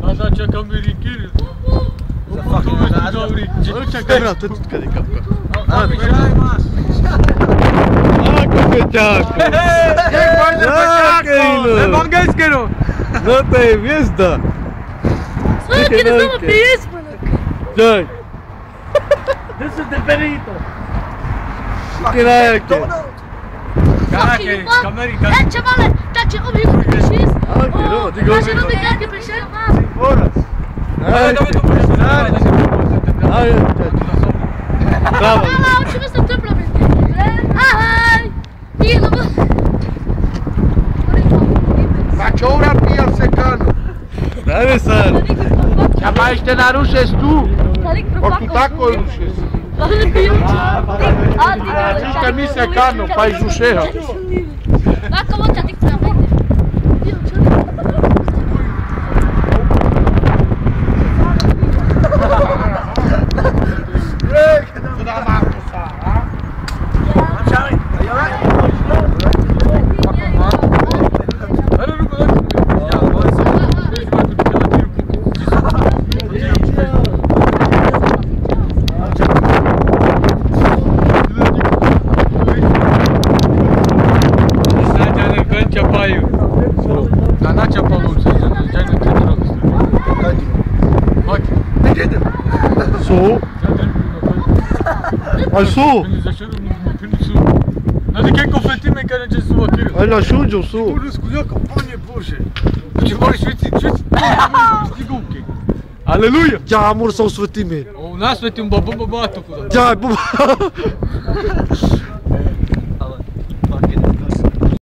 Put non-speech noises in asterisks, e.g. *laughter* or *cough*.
Da, da, ce cam richiri. Ăștia camera tot cade cap cap. Ah, Ecco che giacco! Ne mangeschero! No te viesta! Mano, que eles não mano. Dai! This is the perito. Che l'hai anche? Caraca, cameri, É, chavale, tá te ouvindo com o X? Anche no, dico Mas eu não me quero que preencher, mas... Ora! Dai, dove tu puoi stare? Dai! Bravo! Ah, lá, última estatura pra mim. Ai! Ih, não vou... Faccio ora via al secano. Dai Sar! Ja, ma este na rušes tu. Or tu tako rušes. Ziska mi secano, pa iz ušeha. Vai, como eu tenho que Paio. Da na ce palu se ja ne te rog. Hadi. Su! Al su! Kaj konfetime kada će su vakiri. Al lasciugio su! Kurus kuljaka, panje Bože. Znači moraš švici, švici. Stiguvke. Aleluja. Ja, mor să o sfătime! O nas svetim babu babatu kuda. Ja, bu... *laughs*